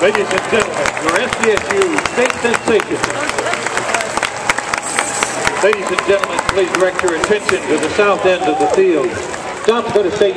Ladies and gentlemen, your SDSU state sensation. Ladies and gentlemen, please direct your attention to the south end of the field. South State